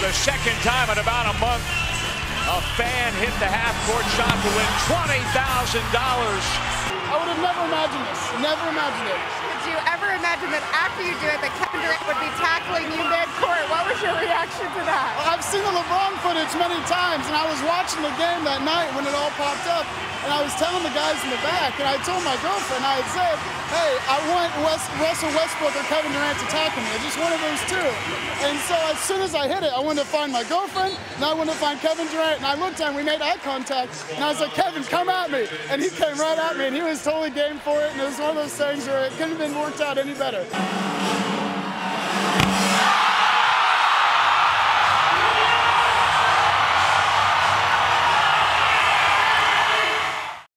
For the second time in about a month, a fan hit the half-court shot to win $20,000. I would have never imagined this. Never imagined it. Did you ever imagine that after you do it, that Kevin Durant would reaction to that? I've seen the LeBron footage many times, and I was watching the game that night when it all popped up, and I was telling the guys in the back, and I told my girlfriend, I had said, hey, I want West, Russell Westbrook or Kevin Durant to tackle me. I Just one of those two. And so as soon as I hit it, I wanted to find my girlfriend, and I wanted to find Kevin Durant, and I looked at him, we made eye contact, and I was like, Kevin, come at me. And he came right at me, and he was totally game for it, and it was one of those things where it couldn't have been worked out any better.